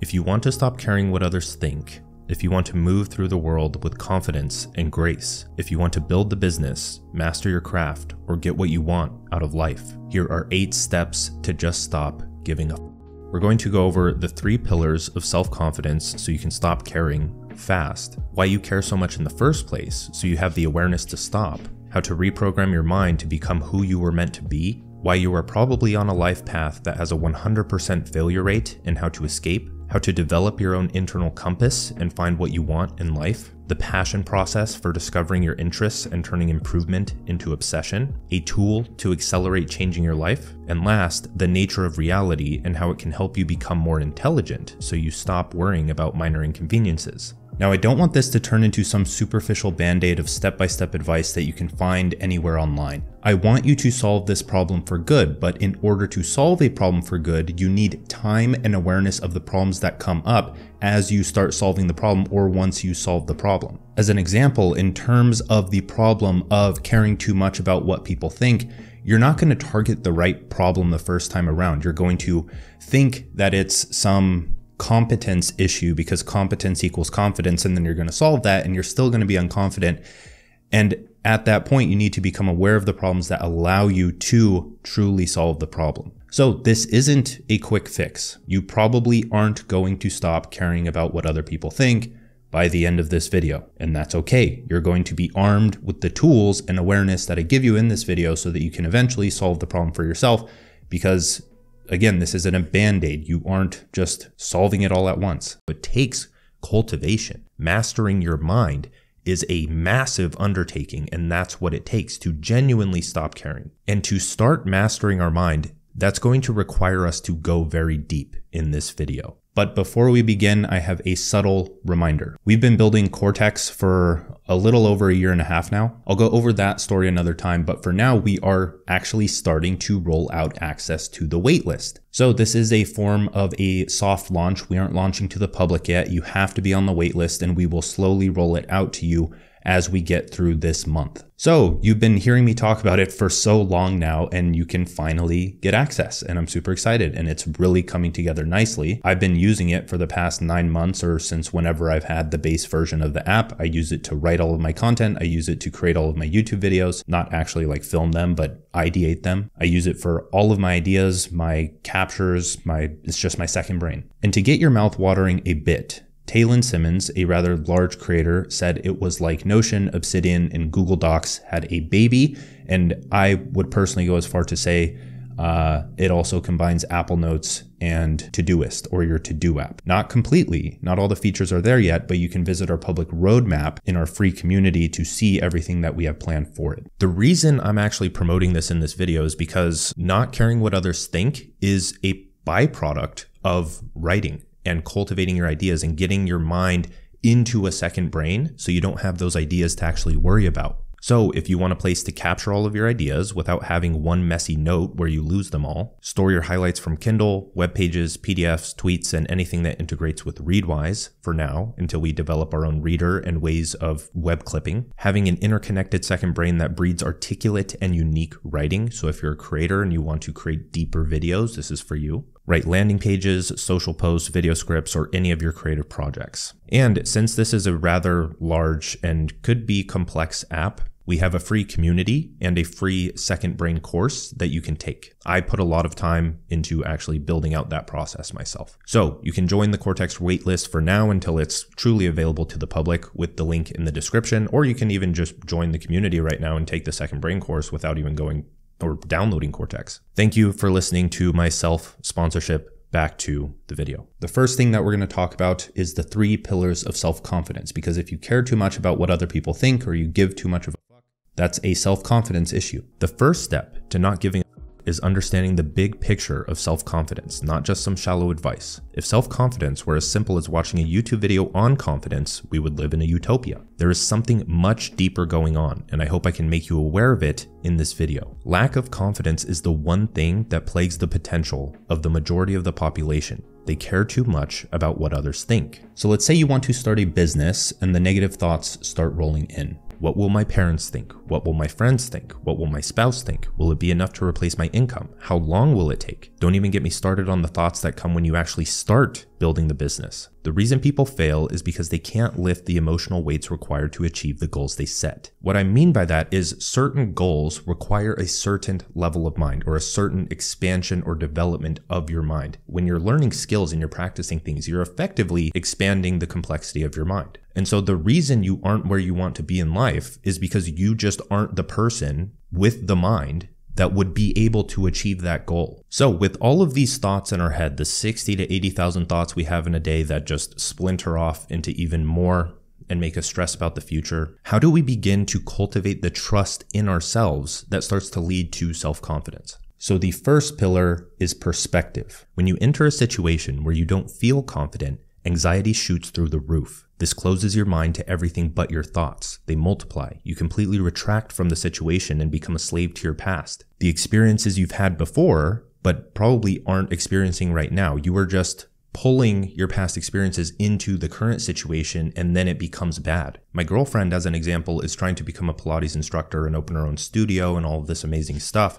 If you want to stop caring what others think, if you want to move through the world with confidence and grace, if you want to build the business, master your craft, or get what you want out of life, here are eight steps to just stop giving up. We're going to go over the three pillars of self confidence so you can stop caring fast, why you care so much in the first place so you have the awareness to stop, how to reprogram your mind to become who you were meant to be, why you are probably on a life path that has a 100% failure rate, and how to escape, how to develop your own internal compass and find what you want in life, the passion process for discovering your interests and turning improvement into obsession, a tool to accelerate changing your life, and last, the nature of reality and how it can help you become more intelligent so you stop worrying about minor inconveniences. Now, I don't want this to turn into some superficial band aid of step by step advice that you can find anywhere online. I want you to solve this problem for good, but in order to solve a problem for good, you need time and awareness of the problems that come up as you start solving the problem or once you solve the problem. As an example, in terms of the problem of caring too much about what people think, you're not going to target the right problem the first time around. You're going to think that it's some competence issue because competence equals confidence and then you're going to solve that and you're still going to be unconfident. And at that point you need to become aware of the problems that allow you to truly solve the problem. So this isn't a quick fix. You probably aren't going to stop caring about what other people think by the end of this video. And that's okay. You're going to be armed with the tools and awareness that i give you in this video so that you can eventually solve the problem for yourself because again, this isn't a band aid. You aren't just solving it all at once. It takes cultivation. Mastering your mind is a massive undertaking, and that's what it takes to genuinely stop caring. And to start mastering our mind, that's going to require us to go very deep in this video. But before we begin, I have a subtle reminder. We've been building Kortex for a little over a year and a half now. I'll go over that story another time, but for now, we are actually starting to roll out access to the waitlist. So this is a form of a soft launch. We aren't launching to the public yet. You have to be on the waitlist and we will slowly roll it out to you as we get through this month. So you've been hearing me talk about it for so long now, and you can finally get access. And I'm super excited, and it's really coming together nicely. I've been using it for the past nine months or since whenever I've had the base version of the app. I use it to write all of my content. I use it to create all of my YouTube videos, not actually like film them, but ideate them. I use it for all of my ideas, my captures, my, it's just my second brain. And to get your mouth watering a bit, Taylin Simmons, a rather large creator, said it was like Notion, Obsidian, and Google Docs had a baby. And I would personally go as far to say uh, it also combines Apple Notes and Todoist or your to do app. Not completely, not all the features are there yet, but you can visit our public roadmap in our free community to see everything that we have planned for it. The reason I'm actually promoting this in this video is because not caring what others think is a byproduct of writing and cultivating your ideas and getting your mind into a second brain so you don't have those ideas to actually worry about. So, if you want a place to capture all of your ideas without having one messy note where you lose them all, store your highlights from Kindle, web pages, PDFs, tweets, and anything that integrates with Readwise for now until we develop our own reader and ways of web clipping. Having an interconnected second brain that breeds articulate and unique writing. So, if you're a creator and you want to create deeper videos, this is for you write landing pages, social posts, video scripts, or any of your creative projects. And since this is a rather large and could be complex app, we have a free community and a free second brain course that you can take. I put a lot of time into actually building out that process myself. So you can join the Kortex waitlist for now until it's truly available to the public with the link in the description, or you can even just join the community right now and take the second brain course without even going or downloading Kortex. Thank you for listening to my self sponsorship. Back to the video. The first thing that we're going to talk about is the three pillars of self confidence. Because if you care too much about what other people think or you give too much of a fuck, that's a self confidence issue. The first step to not giving is understanding the big picture of self confidence, not just some shallow advice. If self confidence were as simple as watching a YouTube video on confidence, we would live in a utopia. There is something much deeper going on, and I hope I can make you aware of it in this video. Lack of confidence is the one thing that plagues the potential of the majority of the population. They care too much about what others think. So let's say you want to start a business and the negative thoughts start rolling in. What will my parents think? What will my friends think? What will my spouse think? Will it be enough to replace my income? How long will it take? Don't even get me started on the thoughts that come when you actually start building the business. The reason people fail is because they can't lift the emotional weights required to achieve the goals they set. What I mean by that is certain goals require a certain level of mind or a certain expansion or development of your mind. When you're learning skills and you're practicing things, you're effectively expanding the complexity of your mind. And so the reason you aren't where you want to be in life is because you just aren't the person with the mind that would be able to achieve that goal. So, with all of these thoughts in our head, the 60 to 80,000 thoughts we have in a day that just splinter off into even more and make us stress about the future, how do we begin to cultivate the trust in ourselves that starts to lead to self confidence? So, the first pillar is perspective. When you enter a situation where you don't feel confident, anxiety shoots through the roof. This closes your mind to everything but your thoughts. They multiply. You completely retract from the situation and become a slave to your past. The experiences you've had before, but probably aren't experiencing right now, you are just pulling your past experiences into the current situation and then it becomes bad. My girlfriend, as an example, is trying to become a Pilates instructor and open her own studio and all of this amazing stuff.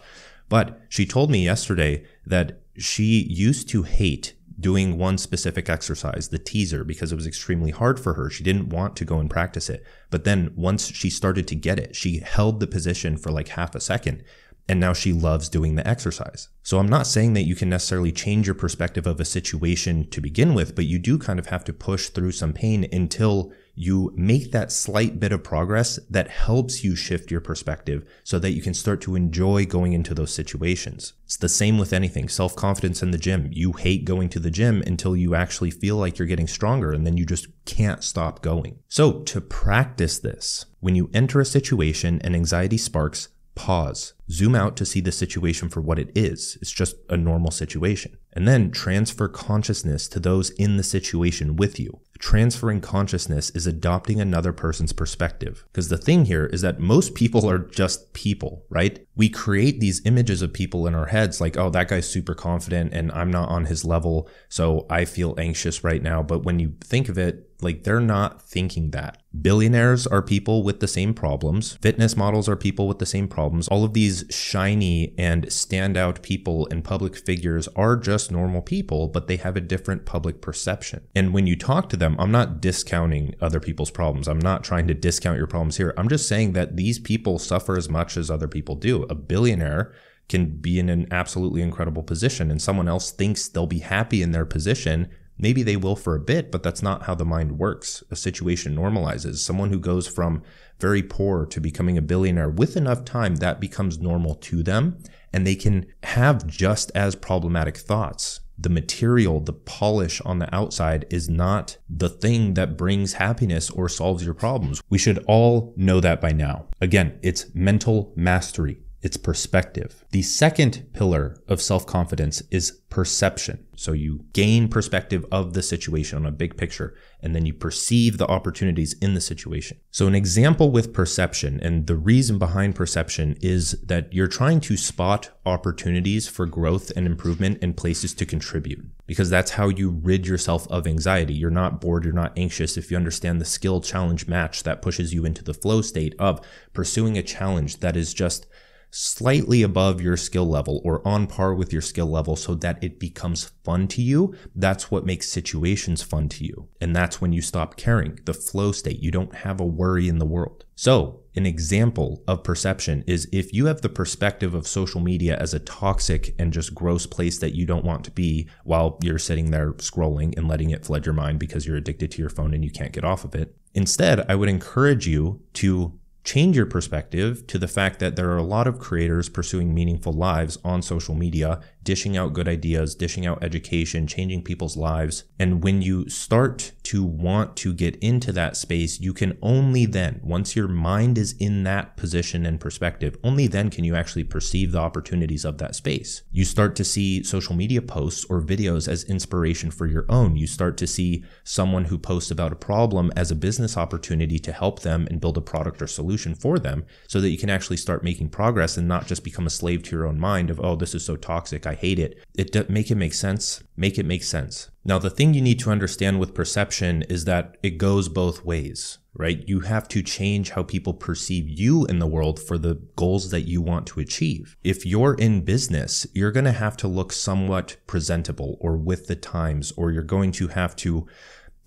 But she told me yesterday that she used to hate doing one specific exercise, the teaser, because it was extremely hard for her. She didn't want to go and practice it. But then once she started to get it, she held the position for like half a second. And now she loves doing the exercise. So I'm not saying that you can necessarily change your perspective of a situation to begin with, but you do kind of have to push through some pain until you make that slight bit of progress that helps you shift your perspective so that you can start to enjoy going into those situations. It's the same with anything self confidence in the gym. You hate going to the gym until you actually feel like you're getting stronger and then you just can't stop going. So, to practice this, when you enter a situation and anxiety sparks, pause, zoom out to see the situation for what it is. It's just a normal situation. And then transfer consciousness to those in the situation with you. Transferring consciousness is adopting another person's perspective. Because the thing here is that most people are just people, right? We create these images of people in our heads like, oh, that guy's super confident and I'm not on his level. So I feel anxious right now. But when you think of it, like they're not thinking that. Billionaires are people with the same problems. Fitness models are people with the same problems. All of these shiny and standout people and public figures are just normal people, but they have a different public perception. And when you talk to them, I'm not discounting other people's problems. I'm not trying to discount your problems here. I'm just saying that these people suffer as much as other people do. A billionaire can be in an absolutely incredible position and someone else thinks they'll be happy in their position Maybe they will for a bit, but that's not how the mind works. A situation normalizes. Someone who goes from very poor to becoming a billionaire with enough time, that becomes normal to them. And they can have just as problematic thoughts. The material, the polish on the outside is not the thing that brings happiness or solves your problems. We should all know that by now. Again, it's mental mastery its perspective. The second pillar of self confidence is perception. So you gain perspective of the situation on a big picture, and then you perceive the opportunities in the situation. So, an example with perception, and the reason behind perception is that you're trying to spot opportunities for growth and improvement and places to contribute, because that's how you rid yourself of anxiety. You're not bored, you're not anxious if you understand the skill challenge match that pushes you into the flow state of pursuing a challenge that is just slightly above your skill level or on par with your skill level so that it becomes fun to you. That's what makes situations fun to you. And that's when you stop caring, the flow state. You don't have a worry in the world. So, an example of perception is if you have the perspective of social media as a toxic and just gross place that you don't want to be while you're sitting there scrolling and letting it flood your mind because you're addicted to your phone and you can't get off of it. Instead, I would encourage you to change your perspective to the fact that there are a lot of creators pursuing meaningful lives on social media, dishing out good ideas, dishing out education, changing people's lives. And when you start to want to get into that space, you can only then, once your mind is in that position and perspective, only then can you actually perceive the opportunities of that space. You start to see social media posts or videos as inspiration for your own. You start to see someone who posts about a problem as a business opportunity to help them and build a product or solution for them so that you can actually start making progress and not just become a slave to your own mind of, oh, this is so toxic. I hate it. It make it make sense. Make it make sense. Now, the thing you need to understand with perception is that it goes both ways, right? You have to change how people perceive you in the world for the goals that you want to achieve. If you're in business, you're going to have to look somewhat presentable or with the times, or you're going to have to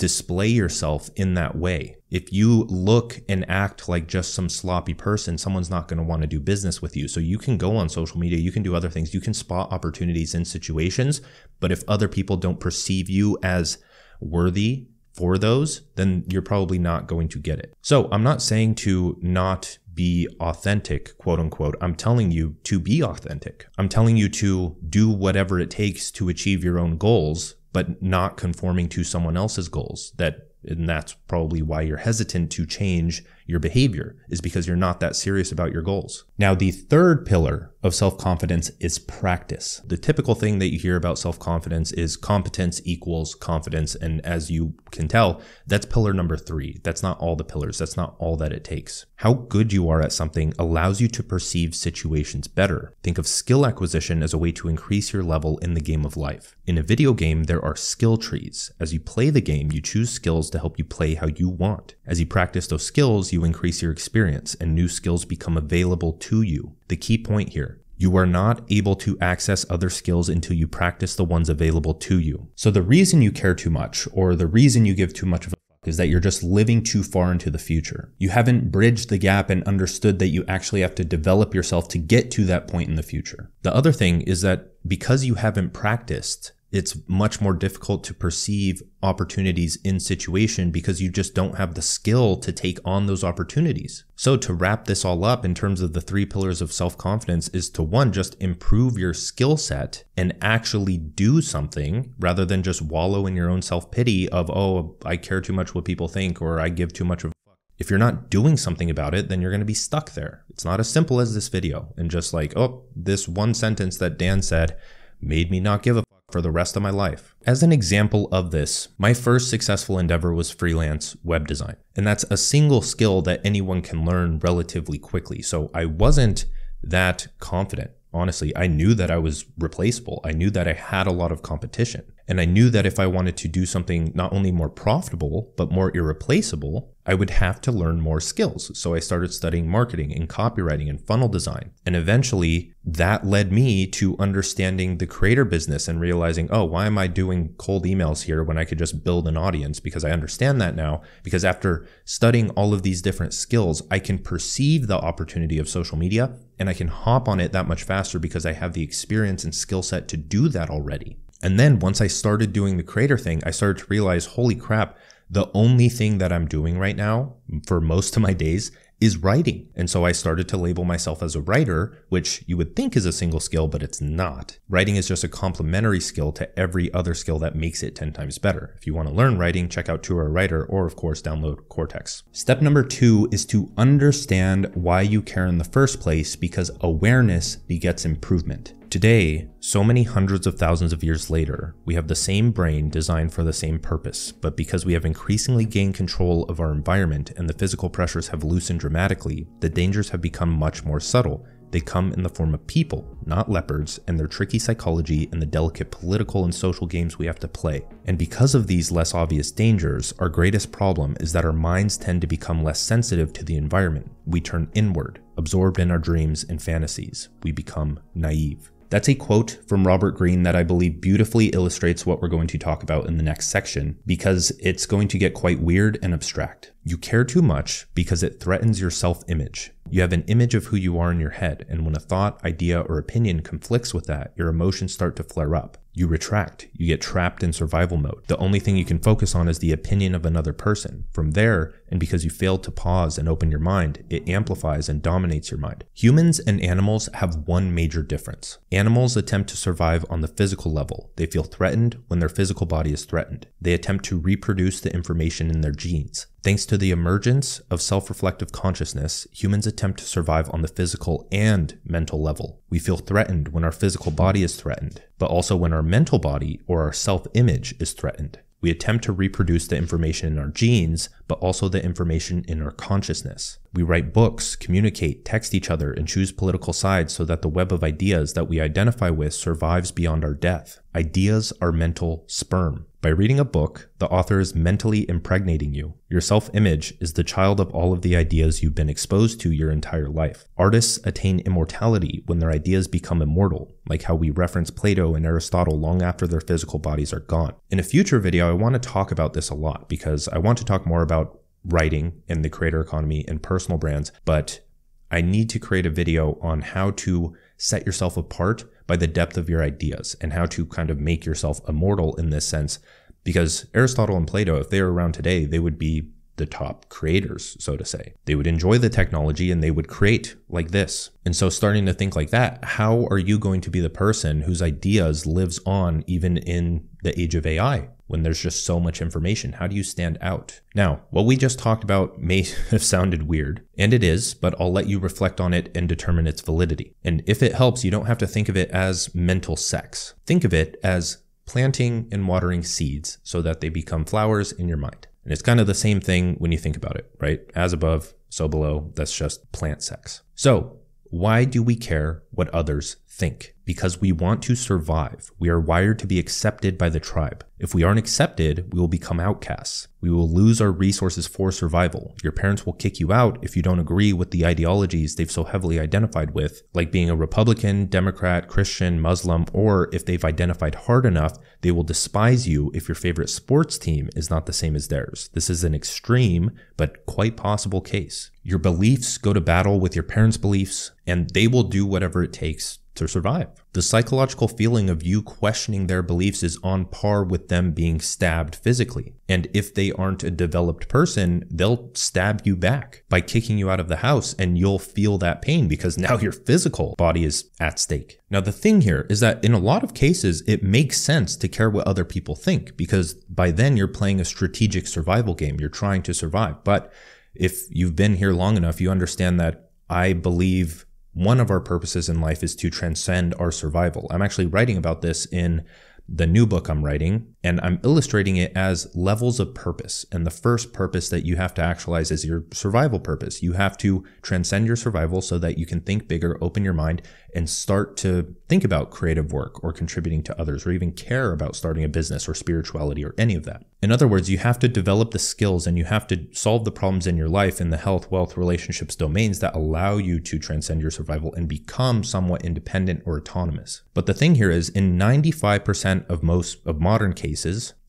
display yourself in that way. If you look and act like just some sloppy person, someone's not going to want to do business with you. So you can go on social media, you can do other things, you can spot opportunities in situations. But if other people don't perceive you as worthy for those, then you're probably not going to get it. So I'm not saying to not be authentic, quote unquote. I'm telling you to be authentic. I'm telling you to do whatever it takes to achieve your own goals but not conforming to someone else's goals that and that's probably why you're hesitant to change your behavior is because you're not that serious about your goals. Now, the third pillar of self-confidence is practice. The typical thing that you hear about self-confidence is competence equals confidence. And as you can tell, that's pillar number three. That's not all the pillars. That's not all that it takes. How good you are at something allows you to perceive situations better. Think of skill acquisition as a way to increase your level in the game of life. In a video game, there are skill trees. As you play the game, you choose skills to help you play how you want. As you practice those skills, you increase your experience and new skills become available to you. The key point here you are not able to access other skills until you practice the ones available to you. So the reason you care too much or the reason you give too much of a fuck is that you're just living too far into the future. You haven't bridged the gap and understood that you actually have to develop yourself to get to that point in the future. The other thing is that because you haven't practiced, it's much more difficult to perceive opportunities in situation because you just don't have the skill to take on those opportunities. So to wrap this all up in terms of the three pillars of self-confidence is to one, just improve your skill set and actually do something rather than just wallow in your own self-pity of, oh, I care too much what people think or I give too much of if you're not doing something about it, then you're going to be stuck there. It's not as simple as this video and just like, oh, this one sentence that Dan said made me not give a for the rest of my life. As an example of this, my first successful endeavor was freelance web design. And that's a single skill that anyone can learn relatively quickly. So I wasn't that confident. Honestly, I knew that I was replaceable. I knew that I had a lot of competition. And I knew that if I wanted to do something not only more profitable, but more irreplaceable, I would have to learn more skills. So I started studying marketing and copywriting and funnel design. And eventually that led me to understanding the creator business and realizing, oh, why am I doing cold emails here when I could just build an audience? Because I understand that now. Because after studying all of these different skills, I can perceive the opportunity of social media and I can hop on it that much faster because I have the experience and skill set to do that already. And then once I started doing the creator thing, I started to realize, holy crap, the only thing that I'm doing right now for most of my days is writing. And so I started to label myself as a writer, which you would think is a single skill, but it's not. Writing is just a complementary skill to every other skill that makes it 10 times better. If you want to learn writing, check out Two Hour Writer or of course download Kortex. Step number two is to understand why you care in the first place because awareness begets improvement. Today, so many hundreds of thousands of years later, we have the same brain designed for the same purpose, but because we have increasingly gained control of our environment and the physical pressures have loosened dramatically, the dangers have become much more subtle. They come in the form of people, not leopards, and their tricky psychology and the delicate political and social games we have to play. And because of these less obvious dangers, our greatest problem is that our minds tend to become less sensitive to the environment. We turn inward, absorbed in our dreams and fantasies. We become naive. That's a quote from Robert Greene that I believe beautifully illustrates what we're going to talk about in the next section because it's going to get quite weird and abstract. You care too much because it threatens your self image. You have an image of who you are in your head, and when a thought, idea, or opinion conflicts with that, your emotions start to flare up. You retract. You get trapped in survival mode. The only thing you can focus on is the opinion of another person. From there, and because you failed to pause and open your mind, it amplifies and dominates your mind. Humans and animals have one major difference. Animals attempt to survive on the physical level. They feel threatened when their physical body is threatened. They attempt to reproduce the information in their genes. Thanks to the emergence of self reflective consciousness, humans attempt to survive on the physical and mental level. We feel threatened when our physical body is threatened, but also when our mental body or our self image is threatened. We attempt to reproduce the information in our genes, but also the information in our consciousness. We write books, communicate, text each other, and choose political sides so that the web of ideas that we identify with survives beyond our death. Ideas are mental sperm. By reading a book, the author is mentally impregnating you. Your self image is the child of all of the ideas you've been exposed to your entire life. Artists attain immortality when their ideas become immortal, like how we reference Plato and Aristotle long after their physical bodies are gone. In a future video, I want to talk about this a lot because I want to talk more about writing and the creator economy and personal brands, but I need to create a video on how to set yourself apart by the depth of your ideas and how to kind of make yourself immortal in this sense. Because Aristotle and Plato, if they were around today, they would be the top creators, so to say. They would enjoy the technology and they would create like this. And so starting to think like that, how are you going to be the person whose ideas lives on even in the age of AI? When there's just so much information? How do you stand out? Now, what we just talked about may have sounded weird, and it is, but I'll let you reflect on it and determine its validity. And if it helps, you don't have to think of it as mental sex. Think of it as planting and watering seeds so that they become flowers in your mind. And it's kind of the same thing when you think about it, right? As above, so below, that's just plant sex. So, why do we care what others think? Because we want to survive. We are wired to be accepted by the tribe. If we aren't accepted, we will become outcasts. We will lose our resources for survival. Your parents will kick you out if you don't agree with the ideologies they've so heavily identified with, like being a Republican, Democrat, Christian, Muslim, or if they've identified hard enough, they will despise you if your favorite sports team is not the same as theirs. This is an extreme, but quite possible case. Your beliefs go to battle with your parents' beliefs, and they will do whatever it takes to survive. The psychological feeling of you questioning their beliefs is on par with them being stabbed physically. And if they aren't a developed person, they'll stab you back by kicking you out of the house and you'll feel that pain because now your physical body is at stake. Now, the thing here is that in a lot of cases, it makes sense to care what other people think because by then you're playing a strategic survival game. You're trying to survive. But if you've been here long enough, you understand that I believe one of our purposes in life is to transcend our survival. I'm actually writing about this in the new book I'm writing, and I'm illustrating it as levels of purpose. And the first purpose that you have to actualize is your survival purpose. You have to transcend your survival so that you can think bigger, open your mind, and start to think about creative work or contributing to others, or even care about starting a business or spirituality or any of that. In other words, you have to develop the skills and you have to solve the problems in your life in the health, wealth, relationships domains that allow you to transcend your survival and become somewhat independent or autonomous. But the thing here is in 95% of most of modern cases,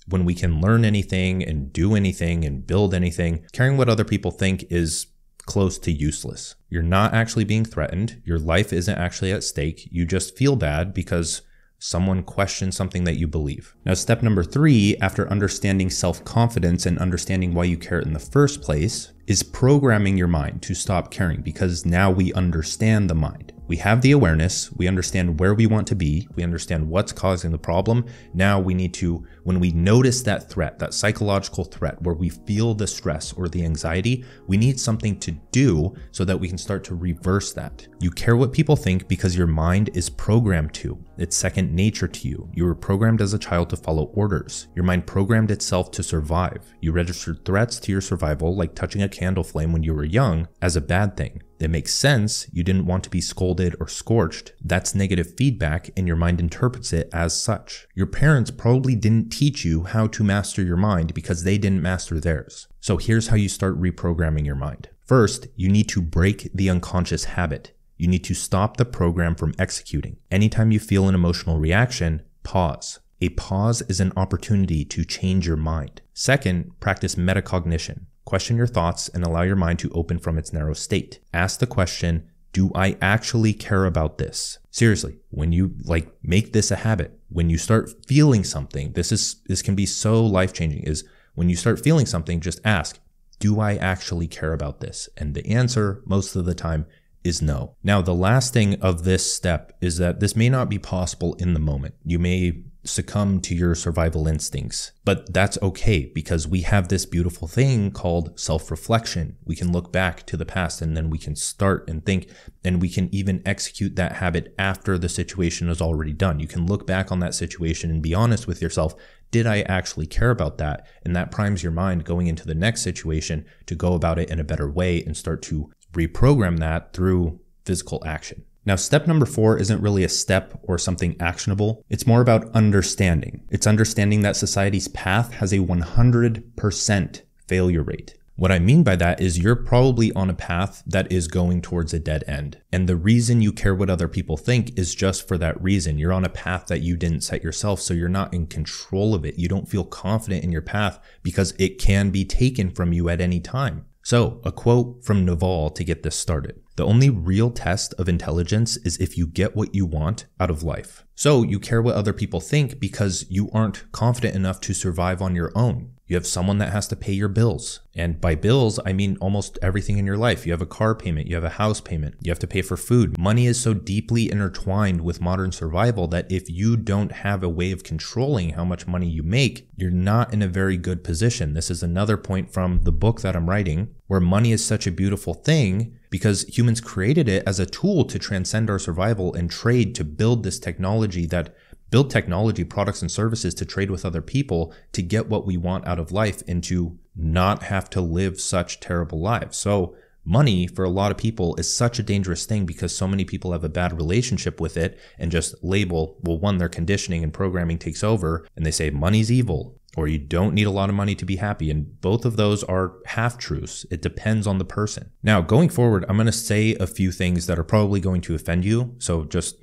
when we can learn anything and do anything and build anything, caring what other people think is close to useless. You're not actually being threatened. Your life isn't actually at stake. You just feel bad because someone questions something that you believe. Now, step number three, after understanding self confidence and understanding why you care in the first place, is programming your mind to stop caring because now we understand the mind. We have the awareness, we understand where we want to be, we understand what's causing the problem. Now we need to, when we notice that threat, that psychological threat where we feel the stress or the anxiety, we need something to do so that we can start to reverse that. You care what people think because your mind is programmed to. It's second nature to you. You were programmed as a child to follow orders. Your mind programmed itself to survive. You registered threats to your survival, like touching a candle flame when you were young, as a bad thing. That makes sense. You didn't want to be scolded or scorched. That's negative feedback, and your mind interprets it as such. Your parents probably didn't teach you how to master your mind because they didn't master theirs. So here's how you start reprogramming your mind. First, you need to break the unconscious habit. You need to stop the program from executing. Anytime you feel an emotional reaction, pause. A pause is an opportunity to change your mind. Second, practice metacognition. Question your thoughts and allow your mind to open from its narrow state. Ask the question, do I actually care about this? Seriously, when you like make this a habit, when you start feeling something, this is this can be so life-changing is when you start feeling something, just ask, do I actually care about this? And the answer most of the time is no. Now, the last thing of this step is that this may not be possible in the moment. You may succumb to your survival instincts. But that's okay because we have this beautiful thing called self reflection. We can look back to the past and then we can start and think, and we can even execute that habit after the situation is already done. You can look back on that situation and be honest with yourself. Did I actually care about that? And that primes your mind going into the next situation to go about it in a better way and start to reprogram that through physical action. Now, step number four isn't really a step or something actionable. It's more about understanding. It's understanding that society's path has a 100% failure rate. What I mean by that is you're probably on a path that is going towards a dead end. And the reason you care what other people think is just for that reason. You're on a path that you didn't set yourself, so you're not in control of it. You don't feel confident in your path because it can be taken from you at any time. So, a quote from Naval to get this started. The only real test of intelligence is if you get what you want out of life. So, you care what other people think because you aren't confident enough to survive on your own. You have someone that has to pay your bills. And by bills, I mean almost everything in your life. You have a car payment, you have a house payment, you have to pay for food. Money is so deeply intertwined with modern survival that if you don't have a way of controlling how much money you make, you're not in a very good position. This is another point from the book that I'm writing, where money is such a beautiful thing because humans created it as a tool to transcend our survival and trade to build this technology that build technology, products, and services to trade with other people to get what we want out of life and to not have to live such terrible lives. So, money for a lot of people is such a dangerous thing because so many people have a bad relationship with it and just label, well, one, their conditioning and programming takes over and they say money's evil or you don't need a lot of money to be happy. And both of those are half truths. It depends on the person. Now, going forward, I'm going to say a few things that are probably going to offend you. So just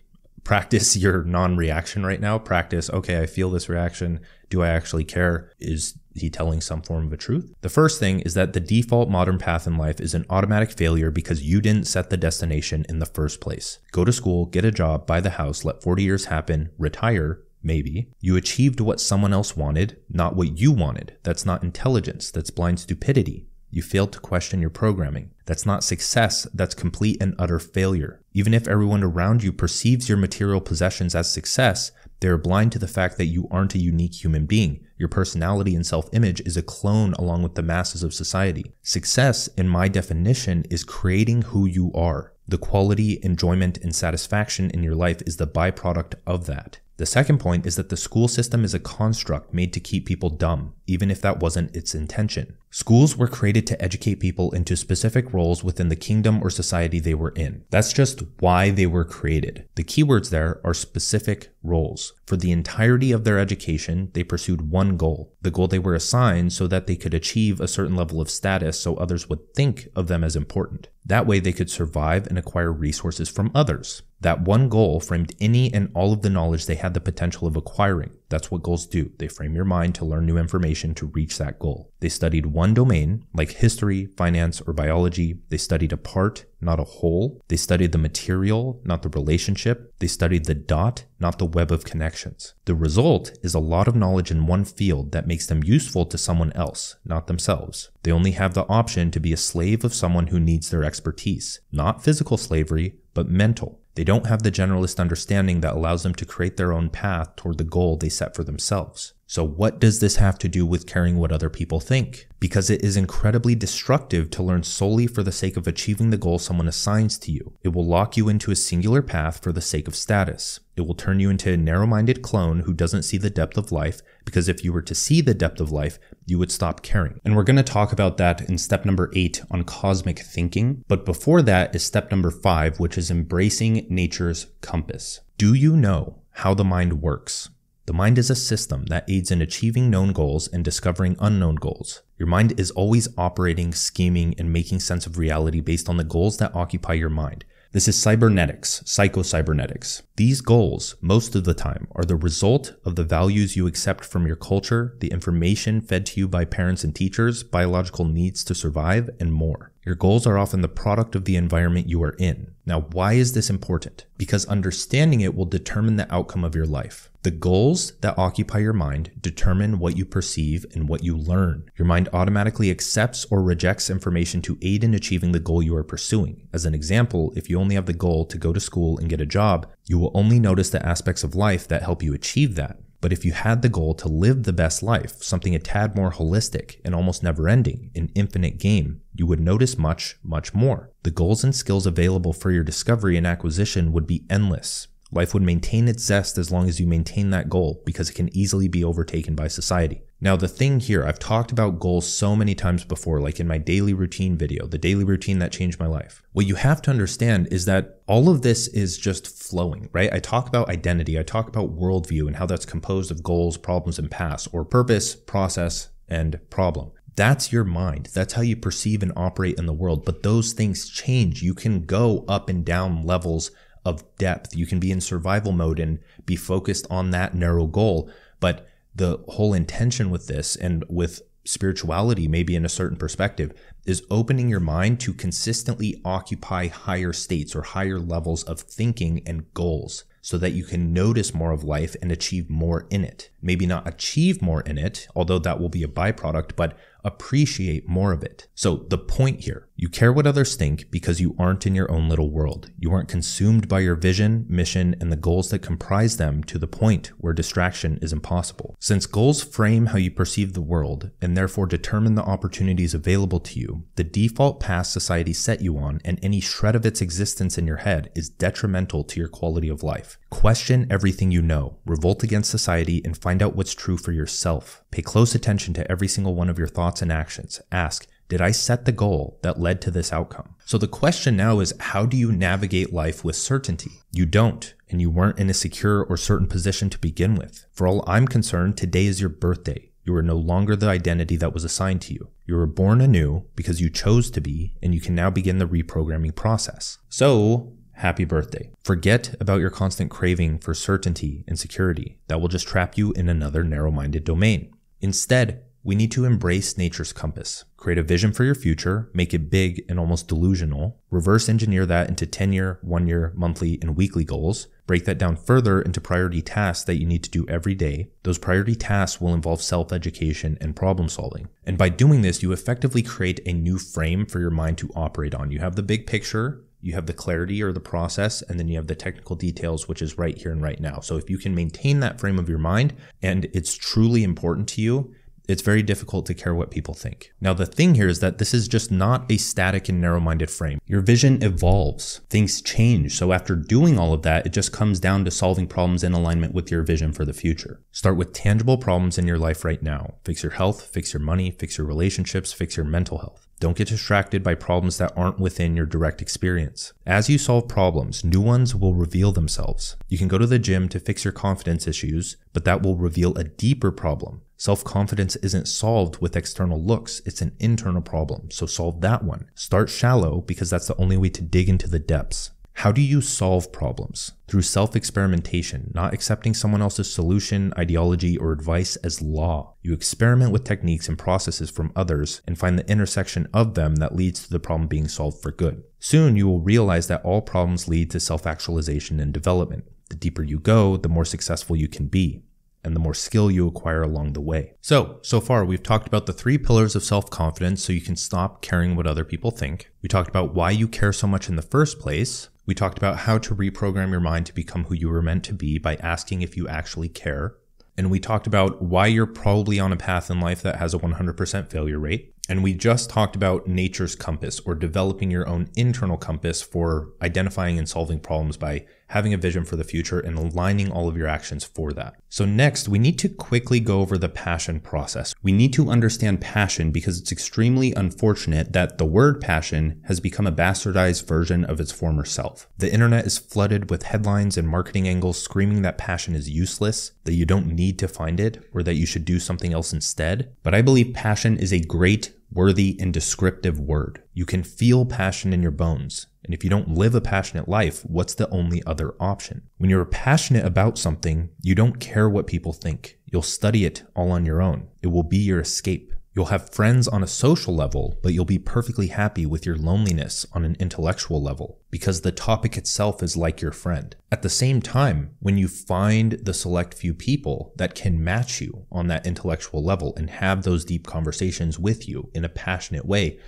practice your non-reaction right now. Practice, okay, I feel this reaction. Do I actually care? Is he telling some form of a truth? The first thing is that the default modern path in life is an automatic failure because you didn't set the destination in the first place. Go to school, get a job, buy the house, let 40 years happen, retire, maybe. You achieved what someone else wanted, not what you wanted. That's not intelligence, that's blind stupidity. You failed to question your programming. That's not success, that's complete and utter failure. Even if everyone around you perceives your material possessions as success, they are blind to the fact that you aren't a unique human being. Your personality and self image is a clone along with the masses of society. Success, in my definition, is creating who you are. The quality, enjoyment, and satisfaction in your life is the byproduct of that. The second point is that the school system is a construct made to keep people dumb, even if that wasn't its intention. Schools were created to educate people into specific roles within the kingdom or society they were in. That's just why they were created. The keywords there are specific roles. For the entirety of their education, they pursued one goal, the goal they were assigned so that they could achieve a certain level of status so others would think of them as important. That way they could survive and acquire resources from others. That one goal framed any and all of the knowledge they had the potential of acquiring. That's what goals do. They frame your mind to learn new information to reach that goal. They studied one domain, like history, finance, or biology. They studied a part, not a whole. They studied the material, not the relationship. They studied the dot, not the web of connections. The result is a lot of knowledge in one field that makes them useful to someone else, not themselves. They only have the option to be a slave of someone who needs their expertise. Not physical slavery, but mental. They don't have the generalist understanding that allows them to create their own path toward the goal they set for themselves. So, what does this have to do with caring what other people think? Because it is incredibly destructive to learn solely for the sake of achieving the goal someone assigns to you. It will lock you into a singular path for the sake of status. It will turn you into a narrow minded clone who doesn't see the depth of life, because if you were to see the depth of life, you would stop caring. And we're going to talk about that in step number eight on cosmic thinking. But before that is step number five, which is embracing nature's compass. Do you know how the mind works? The mind is a system that aids in achieving known goals and discovering unknown goals. Your mind is always operating, scheming, and making sense of reality based on the goals that occupy your mind. This is cybernetics, psychocybernetics. These goals, most of the time, are the result of the values you accept from your culture, the information fed to you by parents and teachers, biological needs to survive, and more. Your goals are often the product of the environment you are in. Now, why is this important? Because understanding it will determine the outcome of your life. The goals that occupy your mind determine what you perceive and what you learn. Your mind automatically accepts or rejects information to aid in achieving the goal you are pursuing. As an example, if you only have the goal to go to school and get a job, you will only notice the aspects of life that help you achieve that. But if you had the goal to live the best life, something a tad more holistic and almost never ending, an infinite game, you would notice much, much more. The goals and skills available for your discovery and acquisition would be endless. Life would maintain its zest as long as you maintain that goal because it can easily be overtaken by society. Now, the thing here, I've talked about goals so many times before, like in my daily routine video, the daily routine that changed my life. What you have to understand is that all of this is just flowing, right? I talk about identity, I talk about worldview and how that's composed of goals, problems, and past, or purpose, process, and problem. That's your mind. That's how you perceive and operate in the world. But those things change. You can go up and down levels of depth. You can be in survival mode and be focused on that narrow goal. But the whole intention with this and with spirituality, maybe in a certain perspective, is opening your mind to consistently occupy higher states or higher levels of thinking and goals so that you can notice more of life and achieve more in it. Maybe not achieve more in it, although that will be a byproduct, but appreciate more of it. So the point here, you care what others think because you aren't in your own little world. You aren't consumed by your vision, mission, and the goals that comprise them to the point where distraction is impossible. Since goals frame how you perceive the world and therefore determine the opportunities available to you, the default path society set you on and any shred of its existence in your head is detrimental to your quality of life. Question everything you know, revolt against society, and find out what's true for yourself. Pay close attention to every single one of your thoughts and actions. Ask, did I set the goal that led to this outcome? So the question now is how do you navigate life with certainty? You don't, and you weren't in a secure or certain position to begin with. For all I'm concerned, today is your birthday. You are no longer the identity that was assigned to you. You were born anew because you chose to be, and you can now begin the reprogramming process. So, happy birthday. Forget about your constant craving for certainty and security. That will just trap you in another narrow minded domain. Instead, we need to embrace nature's compass. Create a vision for your future, make it big and almost delusional, reverse engineer that into 10 year, 1 year, monthly, and weekly goals, break that down further into priority tasks that you need to do every day. Those priority tasks will involve self education and problem solving. And by doing this, you effectively create a new frame for your mind to operate on. You have the big picture, you have the clarity or the process, and then you have the technical details, which is right here and right now. So if you can maintain that frame of your mind and it's truly important to you, it's very difficult to care what people think. Now, the thing here is that this is just not a static and narrow minded frame. Your vision evolves, things change. So, after doing all of that, it just comes down to solving problems in alignment with your vision for the future. Start with tangible problems in your life right now. Fix your health, fix your money, fix your relationships, fix your mental health. Don't get distracted by problems that aren't within your direct experience. As you solve problems, new ones will reveal themselves. You can go to the gym to fix your confidence issues, but that will reveal a deeper problem. Self confidence isn't solved with external looks, it's an internal problem, so solve that one. Start shallow because that's the only way to dig into the depths. How do you solve problems? Through self experimentation, not accepting someone else's solution, ideology, or advice as law. You experiment with techniques and processes from others and find the intersection of them that leads to the problem being solved for good. Soon you will realize that all problems lead to self actualization and development. The deeper you go, the more successful you can be and the more skill you acquire along the way. So, so far we've talked about the three pillars of self confidence so you can stop caring what other people think. We talked about why you care so much in the first place. We talked about how to reprogram your mind to become who you were meant to be by asking if you actually care. And we talked about why you're probably on a path in life that has a 100% failure rate. And we just talked about nature's compass or developing your own internal compass for identifying and solving problems by having a vision for the future and aligning all of your actions for that. So next, we need to quickly go over the passion process. We need to understand passion because it's extremely unfortunate that the word passion has become a bastardized version of its former self. The internet is flooded with headlines and marketing angles screaming that passion is useless, that you don't need to find it, or that you should do something else instead. But I believe passion is a great worthy, and descriptive word. You can feel passion in your bones. And if you don't live a passionate life, what's the only other option? When you're passionate about something, you don't care what people think. You'll study it all on your own. It will be your escape. You'll have friends on a social level, but you'll be perfectly happy with your loneliness on an intellectual level because the topic itself is like your friend. At the same time, when you find the select few people that can match you on that intellectual level and have those deep conversations with you in a passionate way,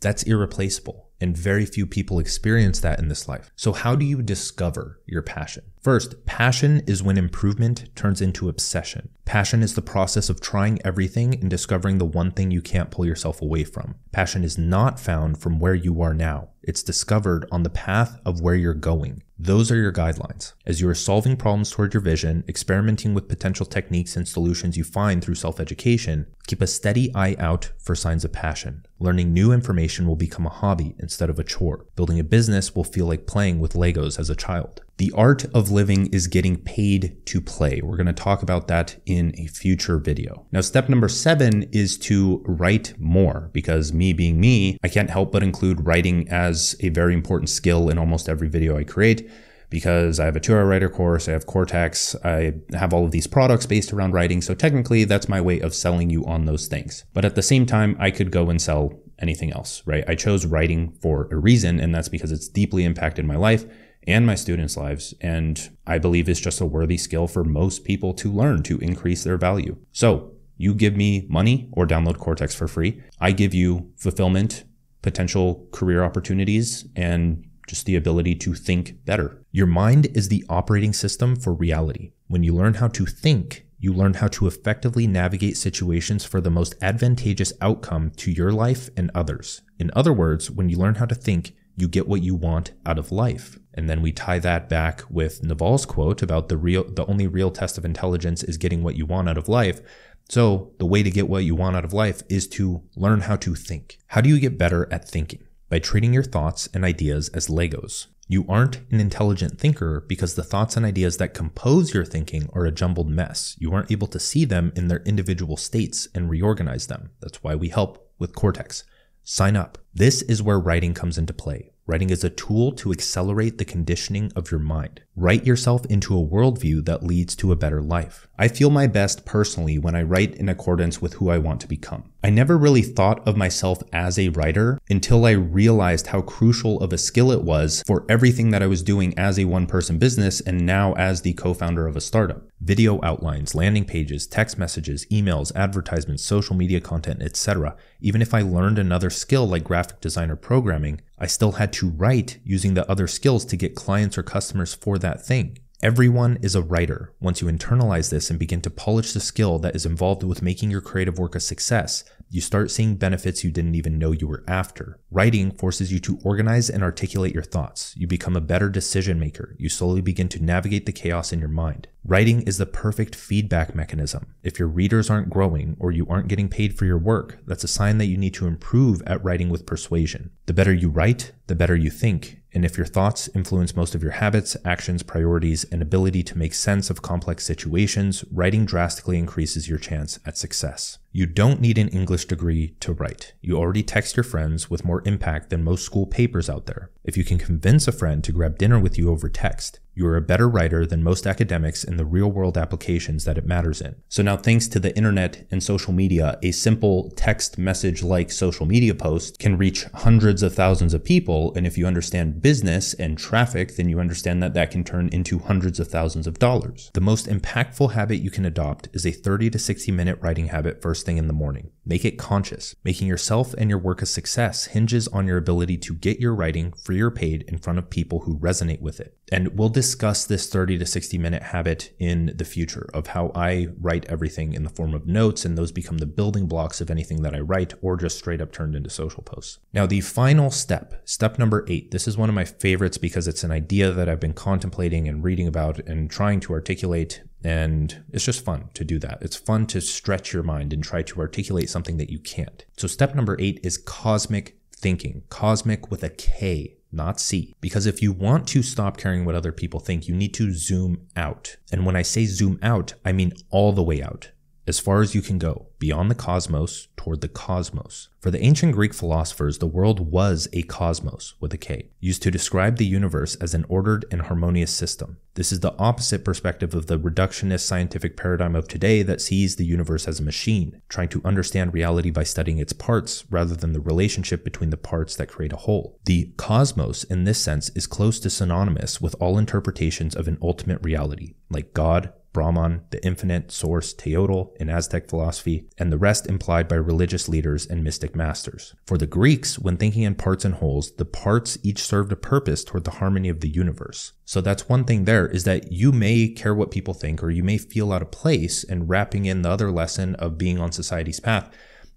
that's irreplaceable. And very few people experience that in this life. So, how do you discover your passion? First, passion is when improvement turns into obsession. Passion is the process of trying everything and discovering the one thing you can't pull yourself away from. Passion is not found from where you are now. It's discovered on the path of where you're going. Those are your guidelines. As you are solving problems toward your vision, experimenting with potential techniques and solutions you find through self education, keep a steady eye out for signs of passion. Learning new information will become a hobby instead of a chore. Building a business will feel like playing with Legos as a child. The art of living is getting paid to play. We're going to talk about that in a future video. Now, step number seven is to write more because me being me, I can't help but include writing as a very important skill in almost every video I create because I have a two hour writer course, I have Kortex, I have all of these products based around writing. So technically, that's my way of selling you on those things. But at the same time, I could go and sell anything else, right? I chose writing for a reason, and that's because it's deeply impacted my life and my students' lives. And I believe it's just a worthy skill for most people to learn to increase their value. So you give me money or download Kortex for free. I give you fulfillment, potential career opportunities, and just the ability to think better. Your mind is the operating system for reality. When you learn how to think, you learn how to effectively navigate situations for the most advantageous outcome to your life and others. In other words, when you learn how to think, you get what you want out of life. And then we tie that back with Naval's quote about the real the only real test of intelligence is getting what you want out of life. So, the way to get what you want out of life is to learn how to think. How do you get better at thinking? By treating your thoughts and ideas as Legos. You aren't an intelligent thinker because the thoughts and ideas that compose your thinking are a jumbled mess. You aren't able to see them in their individual states and reorganize them. That's why we help with Kortex. Sign up. This is where writing comes into play. Writing is a tool to accelerate the conditioning of your mind. Write yourself into a worldview that leads to a better life. I feel my best personally when I write in accordance with who I want to become. I never really thought of myself as a writer until I realized how crucial of a skill it was for everything that I was doing as a one person business and now as the co founder of a startup. Video outlines, landing pages, text messages, emails, advertisements, social media content, etc. Even if I learned another skill like graphic design or programming, I still had to write using the other skills to get clients or customers for that thing. Everyone is a writer. Once you internalize this and begin to polish the skill that is involved with making your creative work a success, you start seeing benefits you didn't even know you were after. Writing forces you to organize and articulate your thoughts. You become a better decision maker. You slowly begin to navigate the chaos in your mind. Writing is the perfect feedback mechanism. If your readers aren't growing or you aren't getting paid for your work, that's a sign that you need to improve at writing with persuasion. The better you write, the better you think. And if your thoughts influence most of your habits, actions, priorities, and ability to make sense of complex situations, writing drastically increases your chance at success. You don't need an English degree to write. You already text your friends with more impact than most school papers out there. If you can convince a friend to grab dinner with you over text, you are a better writer than most academics in the real world applications that it matters in. So now, thanks to the internet and social media, a simple text message like social media post can reach hundreds of thousands of people. And if you understand business and traffic, then you understand that that can turn into hundreds of thousands of dollars. The most impactful habit you can adopt is a 30 to 60 minute writing habit first thing in the morning. Make it conscious. Making yourself and your work a success hinges on your ability to get your writing or paid in front of people who resonate with it. And we'll discuss this 30 to 60 minute habit in the future of how I write everything in the form of notes, and those become the building blocks of anything that I write or just straight up turned into social posts. Now, the final step, step number eight, this is one of my favorites because it's an idea that I've been contemplating and reading about and trying to articulate and it's just fun to do that. It's fun to stretch your mind and try to articulate something that you can't. So, step number eight is Kosmic thinking. Kosmic with a K, not C. Because if you want to stop caring what other people think, you need to zoom out. And when I say zoom out, I mean all the way out as far as you can go, beyond the cosmos toward the Kosmos. For the ancient Greek philosophers, the world was a Kosmos with a K, used to describe the universe as an ordered and harmonious system. This is the opposite perspective of the reductionist scientific paradigm of today that sees the universe as a machine, trying to understand reality by studying its parts rather than the relationship between the parts that create a whole. The cosmos, in this sense, is close to synonymous with all interpretations of an ultimate reality, like God, Brahman, the infinite, source, Teotl in Aztec philosophy, and the rest implied by religious leaders and mystic masters. For the Greeks, when thinking in parts and wholes, the parts each served a purpose toward the harmony of the universe. So that's one thing there is that you may care what people think or you may feel out of place and wrapping in the other lesson of being on society's path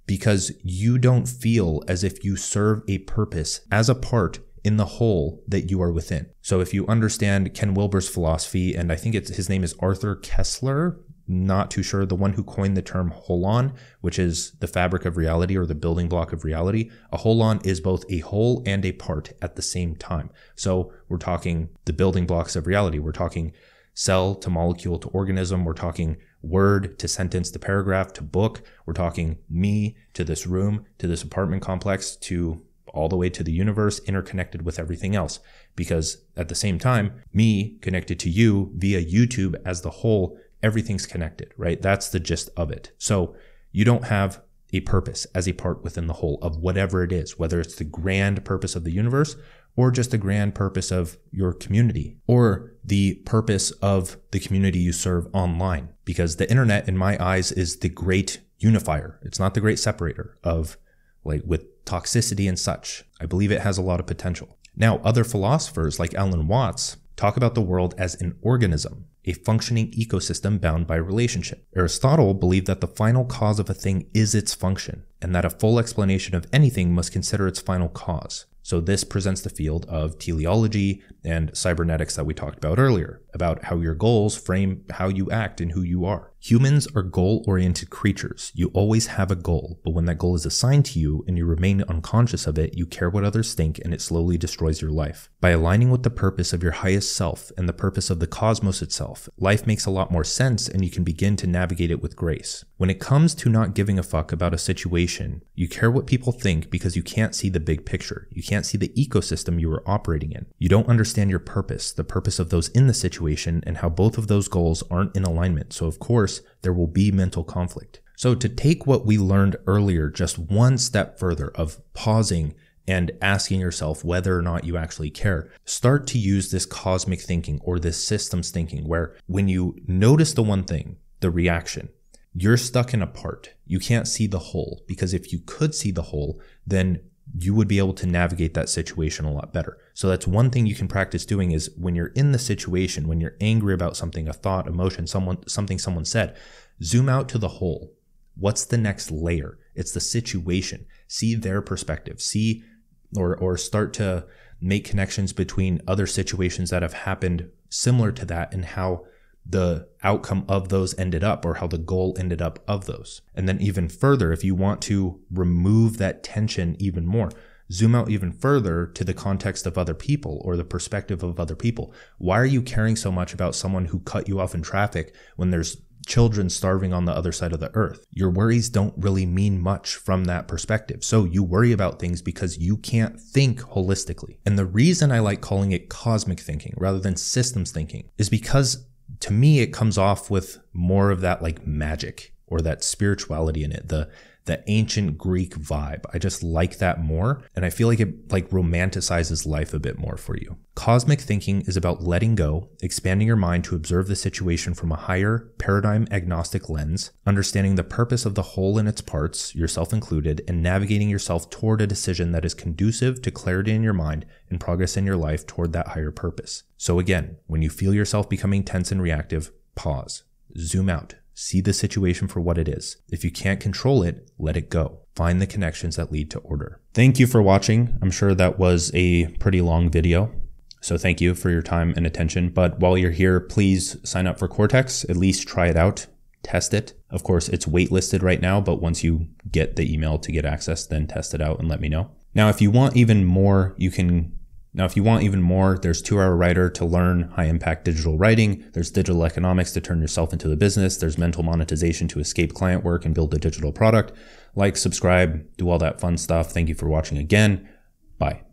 because you don't feel as if you serve a purpose as a part in the whole that you are within. So if you understand Ken Wilber's philosophy, and I think it's his name is Arthur Koestler, not too sure, the one who coined the term holon, which is the fabric of reality or the building block of reality. A holon is both a whole and a part at the same time. So we're talking the building blocks of reality. We're talking cell to molecule to organism. We're talking word to sentence to paragraph to book. We're talking me to this room to this apartment complex to all the way to the universe interconnected with everything else. Because at the same time, me connected to you via YouTube as the whole, everything's connected, right? That's the gist of it. So you don't have a purpose as a part within the whole of whatever it is, whether it's the grand purpose of the universe or just the grand purpose of your community or the purpose of the community you serve online. Because the internet, in my eyes, is the great unifier. It's not the great separator of like with toxicity and such. I believe it has a lot of potential. Now, other philosophers like Alan Watts talk about the world as an organism, a functioning ecosystem bound by relationship. Aristotle believed that the final cause of a thing is its function, and that a full explanation of anything must consider its final cause. So this presents the field of teleology and cybernetics that we talked about earlier, about how your goals frame how you act and who you are. Humans are goal oriented creatures. You always have a goal, but when that goal is assigned to you and you remain unconscious of it, you care what others think and it slowly destroys your life. By aligning with the purpose of your highest self and the purpose of the cosmos itself, life makes a lot more sense and you can begin to navigate it with grace. When it comes to not giving a fuck about a situation, you care what people think because you can't see the big picture. You can't see the ecosystem you are operating in. You don't understand your purpose, the purpose of those in the situation, and how both of those goals aren't in alignment. So, of course, course, there will be mental conflict. So, to take what we learned earlier just one step further of pausing and asking yourself whether or not you actually care, start to use this cosmic thinking or this systems thinking where when you notice the one thing, the reaction, you're stuck in a part. You can't see the whole because if you could see the whole, then you would be able to navigate that situation a lot better. So that's one thing you can practice doing is when you're in the situation, when you're angry about something, a thought, emotion, someone something someone said, zoom out to the whole. What's the next layer? It's the situation. See their perspective. See or or start to make connections between other situations that have happened similar to that and how the outcome of those ended up or how the goal ended up of those. And then even further, if you want to remove that tension even more, zoom out even further to the context of other people or the perspective of other people. Why are you caring so much about someone who cut you off in traffic when there's children starving on the other side of the earth? Your worries don't really mean much from that perspective. So you worry about things because you can't think holistically. And the reason I like calling it cosmic thinking rather than systems thinking is because to me, it comes off with more of that like magic or that spirituality in it, the the ancient Greek vibe. I just like that more. And I feel like it like romanticizes life a bit more for you. Cosmic thinking is about letting go, expanding your mind to observe the situation from a higher paradigm agnostic lens, understanding the purpose of the whole and its parts, yourself included, and navigating yourself toward a decision that is conducive to clarity in your mind and progress in your life toward that higher purpose. So again, when you feel yourself becoming tense and reactive, pause, zoom out, See the situation for what it is. If you can't control it, let it go. Find the connections that lead to order. Thank you for watching. I'm sure that was a pretty long video. So thank you for your time and attention. But while you're here, please sign up for Kortex. At least try it out, test it. Of course, it's waitlisted right now, but once you get the email to get access, then test it out and let me know. Now, if you want even more, you can now, if you want even more, there's Two Hour Writer to learn high impact digital writing. There's digital economics to turn yourself into a business. There's mental monetization to escape client work and build a digital product. Like, subscribe, do all that fun stuff. Thank you for watching again. Bye.